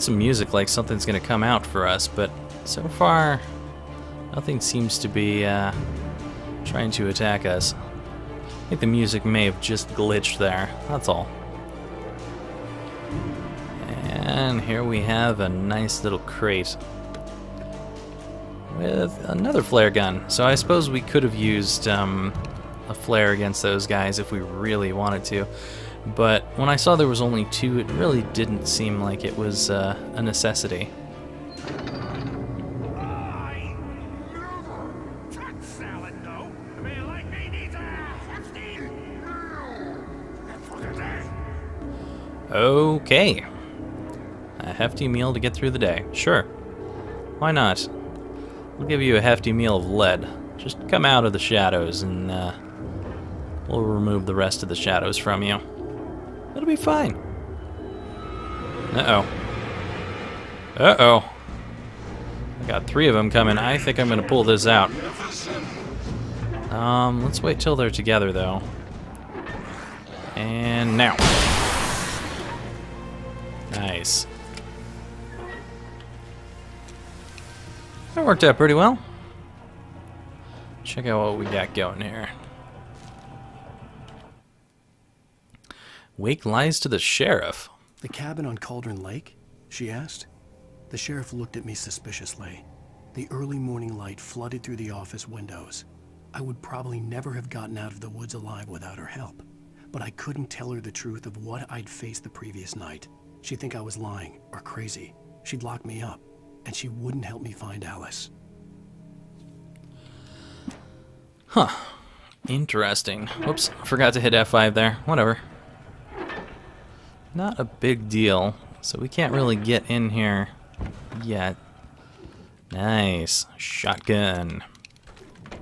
some music like something's gonna come out for us, but so far, nothing seems to be uh, trying to attack us. I think the music may have just glitched there, that's all. And here we have a nice little crate with another flare gun. So I suppose we could have used um, a flare against those guys if we really wanted to. But when I saw there was only two, it really didn't seem like it was uh, a necessity. Okay. A hefty meal to get through the day. Sure. Why not? We'll give you a hefty meal of lead. Just come out of the shadows and uh, we'll remove the rest of the shadows from you. It'll be fine. Uh-oh. Uh-oh. I got three of them coming. I think I'm going to pull this out. Um, let's wait till they're together, though. And now. Nice. That worked out pretty well. Check out what we got going here. Wake lies to the sheriff. The cabin on Cauldron Lake? She asked. The sheriff looked at me suspiciously. The early morning light flooded through the office windows. I would probably never have gotten out of the woods alive without her help. But I couldn't tell her the truth of what I'd faced the previous night. She'd think I was lying or crazy. She'd lock me up, and she wouldn't help me find Alice. Huh. Interesting. Whoops, forgot to hit F5 there. Whatever. Not a big deal, so we can't really get in here yet. Nice. Shotgun. I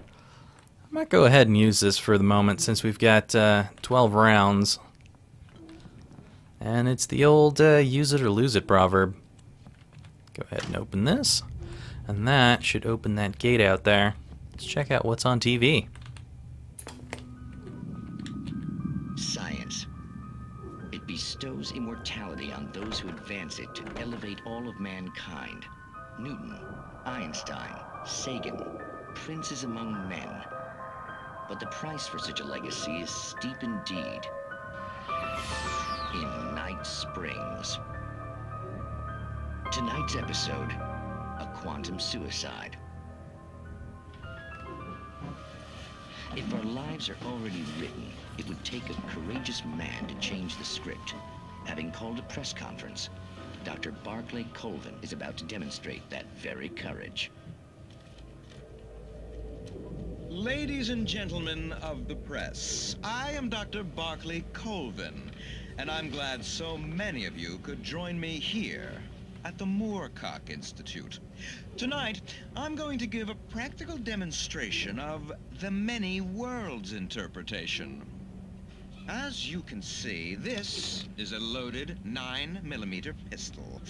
might go ahead and use this for the moment since we've got uh, 12 rounds. And it's the old uh, use it or lose it proverb. Go ahead and open this. And that should open that gate out there. Let's check out what's on TV. Bestows immortality on those who advance it to elevate all of mankind. Newton, Einstein, Sagan, princes among men. But the price for such a legacy is steep indeed. In Night Springs. Tonight's episode, a quantum suicide. If our lives are already written, it would take a courageous man to change the script. Having called a press conference, Dr. Barclay Colvin is about to demonstrate that very courage. Ladies and gentlemen of the press, I am Dr. Barclay Colvin, and I'm glad so many of you could join me here at the Moorcock Institute. Tonight, I'm going to give a practical demonstration of the many worlds interpretation. As you can see, this is a loaded 9mm pistol.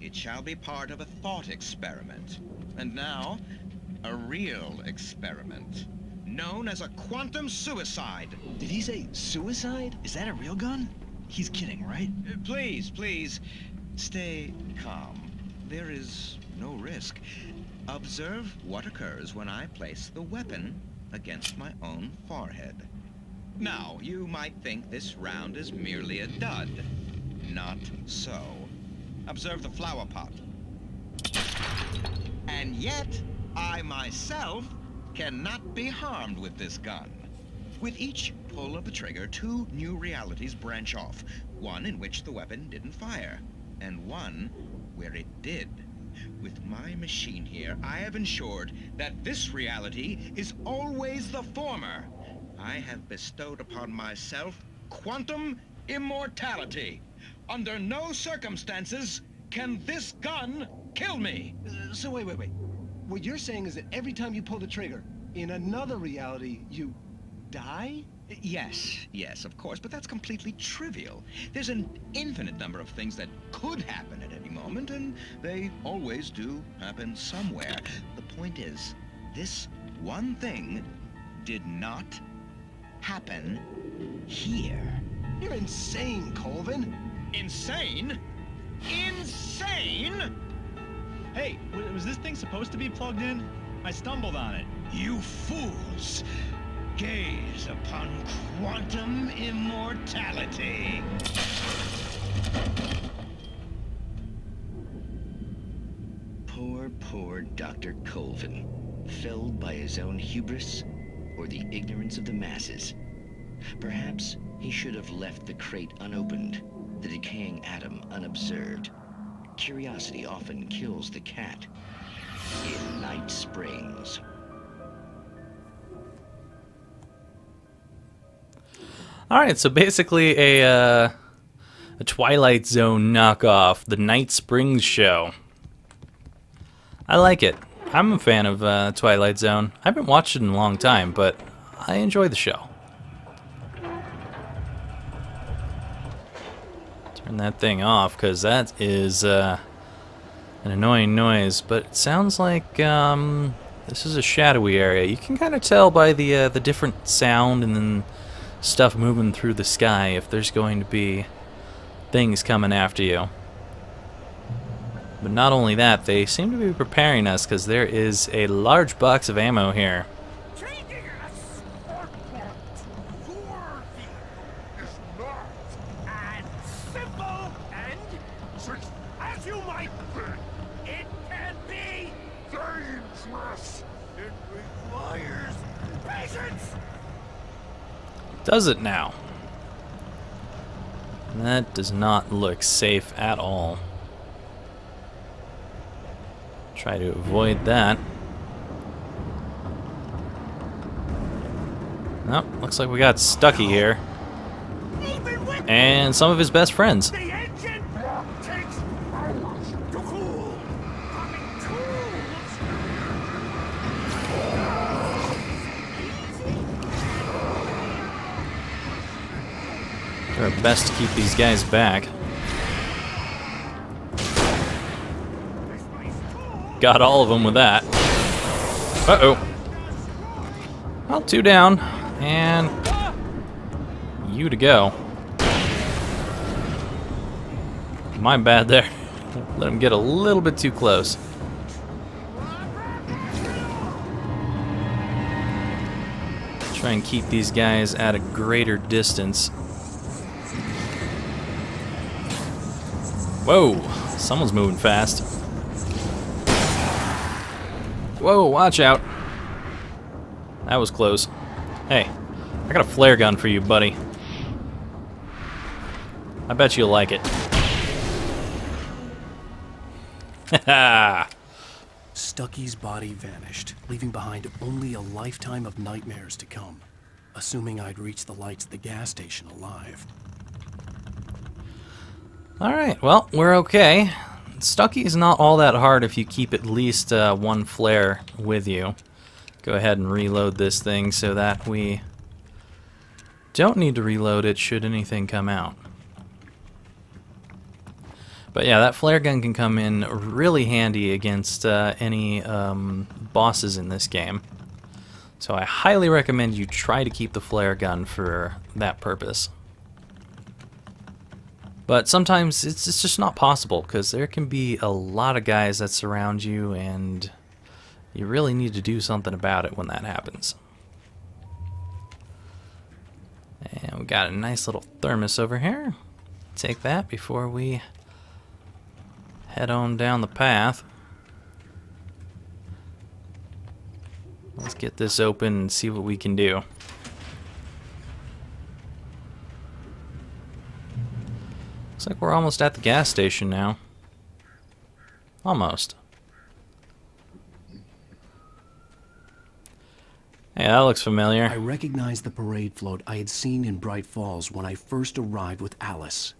It shall be part of a thought experiment. And now, a real experiment, known as a quantum suicide. Did he say suicide? Is that a real gun? He's kidding, right? Uh, Please, please, stay calm. There is no risk. Observe what occurs when I place the weapon against my own forehead. Now, you might think this round is merely a dud. Not so. Observe the flower pot. And yet, I myself cannot be harmed with this gun. With each pull of the trigger, two new realities branch off. One in which the weapon didn't fire, and one where it did. With my machine here, I have ensured that this reality is always the former. I have bestowed upon myself quantum immortality. Under no circumstances can this gun kill me. Uh, So wait, wait, wait. What you're saying is that every time you pull the trigger, in another reality, you die? Yes, yes, of course, but that's completely trivial. There's an infinite number of things that could happen at any moment, and they always do happen somewhere. The point is, this one thing did not happen here. You're insane, Colvin. Insane? insane? Hey, was this thing supposed to be plugged in? I stumbled on it. You fools! Gaze upon quantum immortality. Poor, poor Dr. Colvin, felled by his own hubris or the ignorance of the masses. Perhaps he should have left the crate unopened, the decaying atom unobserved. Curiosity often kills the cat. In Night Springs. All right, so basically a uh, a Twilight Zone knockoff, the Night Springs show. I like it. I'm a fan of uh, Twilight Zone. I haven't watched it in a long time, but I enjoy the show. Turn that thing off because that is uh, an annoying noise. But it sounds like um, this is a shadowy area. You can kind of tell by the uh, the different sound and then stuff moving through the sky if there's going to be things coming after you. But not only that, they seem to be preparing us because there is a large box of ammo here. Does it now? That does not look safe at all. Try to avoid that. Nope, looks like we got Stucky here. And some of his best friends. the engine block takes hours to cool. Coming tools. Do our best to keep these guys back. Got all of them with that. Uh-oh. Well, two down. And you to go. My bad there. Let him get a little bit too close. Try and keep these guys at a greater distance. Whoa, someone's moving fast. Whoa, watch out. That was close. Hey, I got a flare gun for you, buddy. I bet you'll like it. Haha. Stucky's body vanished, leaving behind only a lifetime of nightmares to come, assuming I'd reach the lights at the gas station alive. Alright, well, we're okay. Stucky's not all that hard if you keep at least uh, one flare with you. Go ahead and reload this thing so that we don't need to reload it should anything come out. But yeah, that flare gun can come in really handy against uh, any um, bosses in this game. So I highly recommend you try to keep the flare gun for that purpose. But sometimes it's, it's just not possible because there can be a lot of guys that surround you and you really need to do something about it when that happens. And we got a nice little thermos over here. Take that before we head on down the path. Let's get this open and see what we can do. Looks like we're almost at the gas station now. Almost. Hey, that looks familiar. I familiar. recognized the parade float I had seen in Bright Falls when I first arrived with Alice.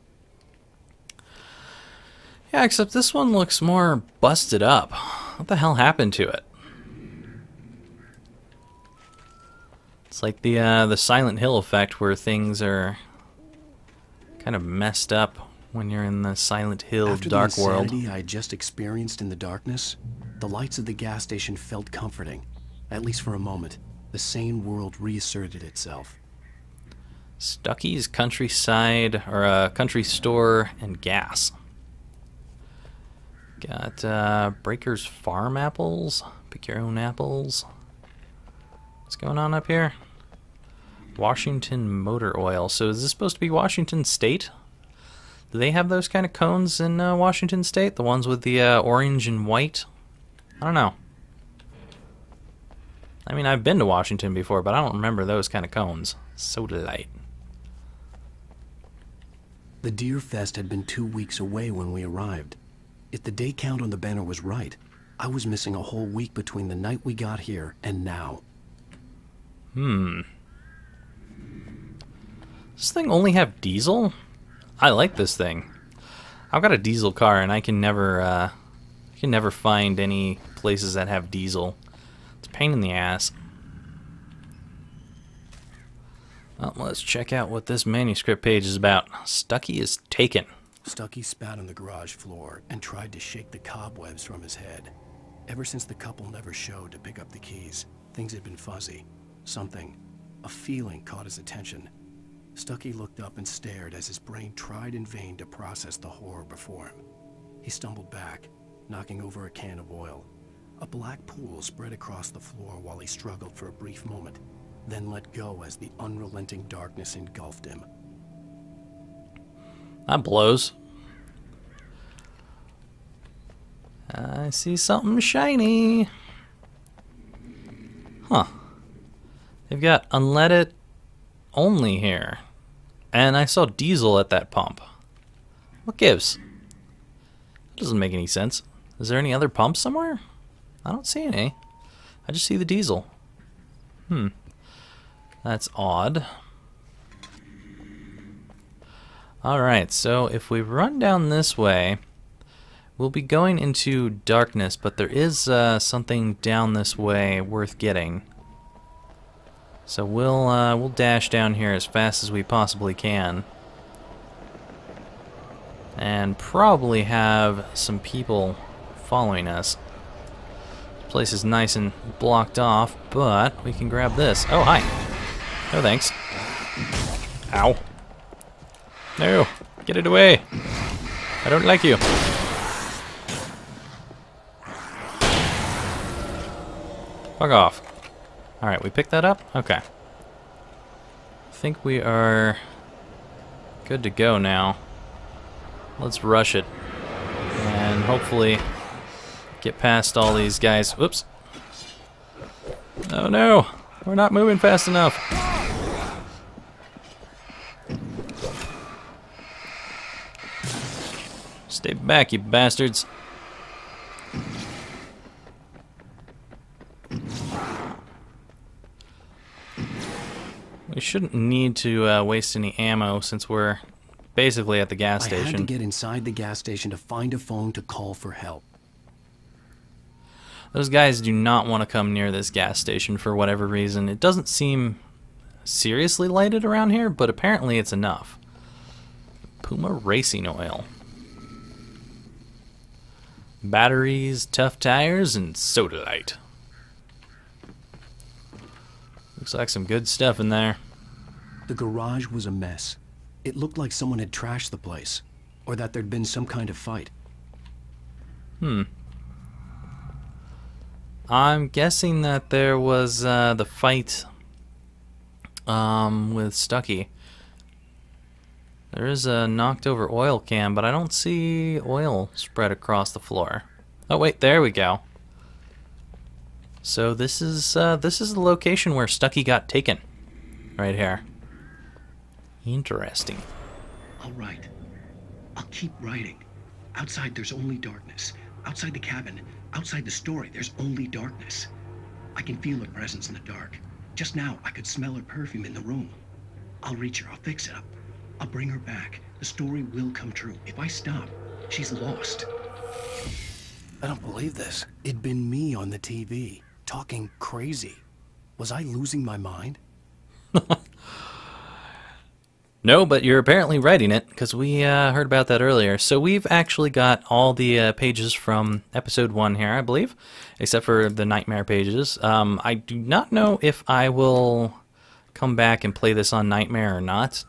Yeah, except this one looks more busted up. What the hell happened to it? It's like the uh, the Silent Hill effect where things are kind of messed up when you're in the Silent Hill After dark the world. insanity I had just experienced in the darkness, the lights of the gas station felt comforting. At least for a moment, the sane world reasserted itself. Stucky's countryside or uh, country store and gas. Got uh, Breaker's Farm apples, pick your own apples. What's going on up here? Washington Motor Oil. So is this supposed to be Washington State? Do they have those kind of cones in uh, Washington State? The ones with the uh, orange and white? I don't know. I mean, I've been to Washington before, but I don't remember those kind of cones. Soda Light. The Deer Fest had been two weeks away when we arrived. If the day count on the banner was right, I was missing a whole week between the night we got here and now. Hmm. Does this thing only have diesel? I like this thing. I've got a diesel car and I can never uh, I can never find any places that have diesel. It's a pain in the ass. Well, let's check out what this manuscript page is about. Stucky is taken. Stucky spat on the garage floor and tried to shake the cobwebs from his head. Ever since the couple never showed to pick up the keys, things had been fuzzy. Something, a feeling caught his attention. Stucky looked up and stared as his brain tried in vain to process the horror before him. He stumbled back, knocking over a can of oil. A black pool spread across the floor while he struggled for a brief moment, then let go as the unrelenting darkness engulfed him. That blows. I see something shiny. Huh. They've got unleaded only here. And I saw diesel at that pump. What gives? That doesn't make any sense. Is there any other pumps somewhere? I don't see any. I just see the diesel. Hmm. That's odd. Alright, so if we run down this way, we'll be going into darkness, but there is uh, something down this way worth getting. So we'll uh, we'll dash down here as fast as we possibly can. And probably have some people following us. This place is nice and blocked off, but we can grab this. Oh, hi. No thanks. Ow. No, get it away. I don't like you. Fuck off. Alright, we picked that up? Okay. I think we are good to go now. Let's rush it. And hopefully get past all these guys. Whoops. Oh no! We're not moving fast enough. Stay back, you bastards. Shouldn't need to uh, waste any ammo since we're basically at the gas station. I had to get inside the gas station to find a phone to call for help. Those guys do not want to come near this gas station for whatever reason. It doesn't seem seriously lighted around here, but apparently it's enough. Puma Racing Oil. Batteries, tough tires, and soda light. Looks like some good stuff in there. The garage was a mess. It looked like someone had trashed the place, or that there'd been some kind of fight. Hmm. I'm guessing that there was uh, the fight um, with Stucky. There is a knocked over oil can, but I don't see oil spread across the floor. Oh wait, there we go. So this is uh, this is the location where Stucky got taken, right here. Interesting. All right. I'll keep writing. Outside, there's only darkness. Outside the cabin, outside the story, there's only darkness. I can feel her presence in the dark. Just now, I could smell her perfume in the room. I'll reach her. I'll fix it up. I'll bring her back. The story will come true. If I stop, she's lost. I don't believe this. It'd been me on the TV, talking crazy. Was I losing my mind? No, but you're apparently writing it because we uh, heard about that earlier. So we've actually got all the uh, pages from episode one here, I believe, except for the nightmare pages. Um, I do not know if I will come back and play this on nightmare or not.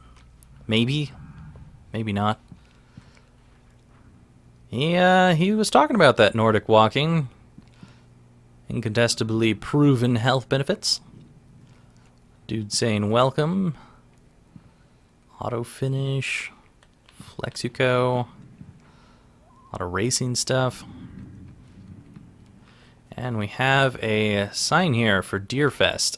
Maybe, maybe not. He, uh, he was talking about that Nordic walking. Incontestably proven health benefits. Dude saying welcome. Auto finish. Flexico. A lot of racing stuff. And we have a sign here for Deerfest.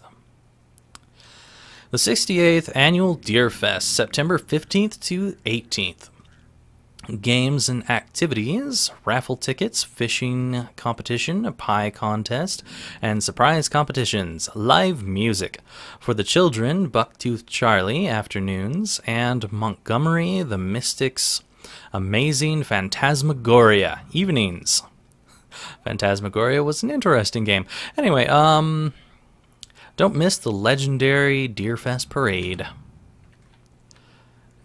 The 68th Annual Deerfest, September 15th to 18th. Games and activities, raffle tickets, fishing competition, a pie contest, and surprise competitions, live music. For the children, Bucktooth Charlie afternoons, and Montgomery the Mystics Amazing Phantasmagoria evenings. Phantasmagoria was an interesting game. Anyway, um, don't miss the legendary Deerfest Parade.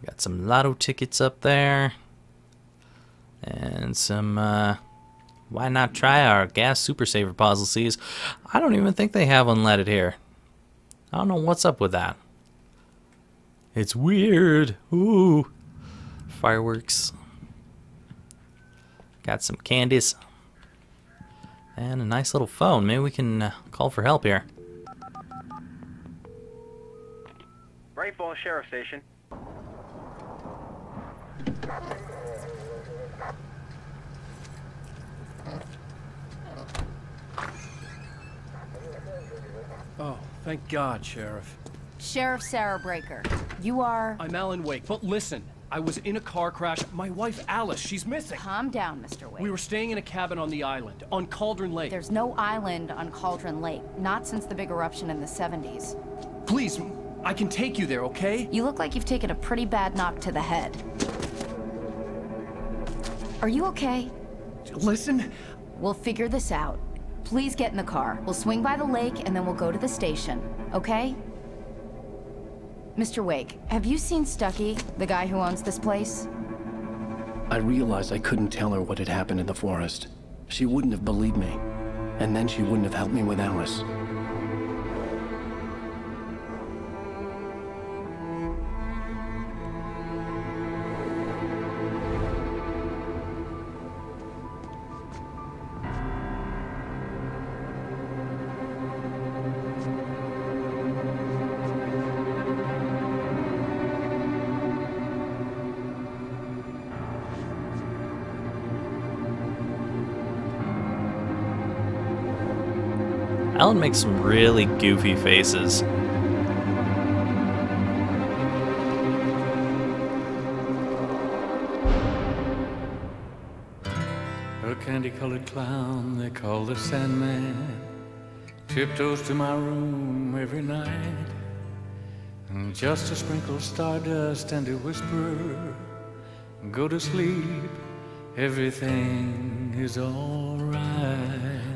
Got some lotto tickets up there. And some, uh, why not try our gas super saver policies? I don't even think they have unleaded here. I don't know what's up with that. It's weird. Ooh. Fireworks. Got some candies. And a nice little phone. Maybe we can uh, call for help here. Bright Falls Sheriff Station. Oh, thank God, Sheriff. Sheriff Sarah Breaker, you are... I'm Alan Wake, but listen. I was in a car crash. My wife, Alice, she's missing. Calm down, Mr. Wake. We were staying in a cabin on the island, on Cauldron Lake. There's no island on Cauldron Lake, not since the big eruption in the 70s. Please, I can take you there, okay? You look like you've taken a pretty bad knock to the head. Are you okay? Listen. We'll figure this out. Please get in the car. We'll swing by the lake and then we'll go to the station, okay? Mr. Wake, have you seen Stucky, the guy who owns this place? I realized I couldn't tell her what had happened in the forest. She wouldn't have believed me. And then she wouldn't have helped me with Alice. Alan makes some really goofy faces. A candy-colored clown they call the Sandman tiptoes to my room every night. And just to sprinkle stardust and to whisper, go to sleep, everything is alright.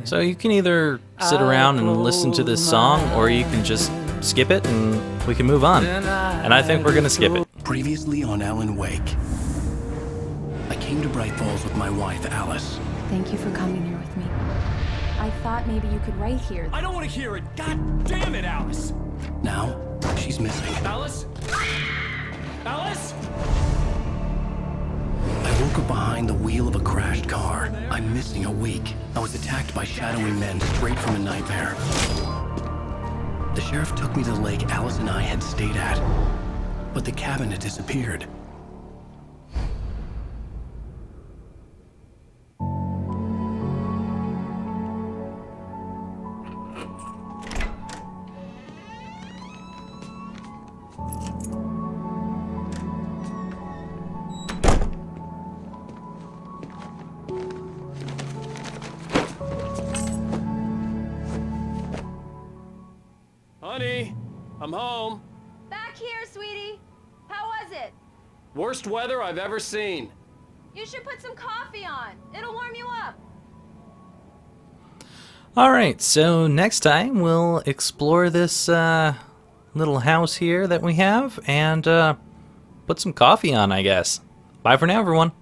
So you can either sit around and listen to this song, or you can just skip it and we can move on. And I think we're gonna skip it. Previously on Alan Wake. I came to Bright Falls with my wife, Alice. Thank you for coming here with me. I thought maybe you could write here. I don't want to hear it. God damn it, Alice. Now, she's missing. Alice? Alice? Behind the wheel of a crashed car. I'm missing a week. I was attacked by shadowy men straight from a nightmare. The sheriff took me to the lake Alice and I had stayed at. But the cabin had disappeared. Honey, I'm home. Back here, sweetie. How was it? Worst weather I've ever seen. You should put some coffee on. It'll warm you up. Alright, so next time we'll explore this uh, little house here that we have and uh, put some coffee on, I guess. Bye for now, everyone.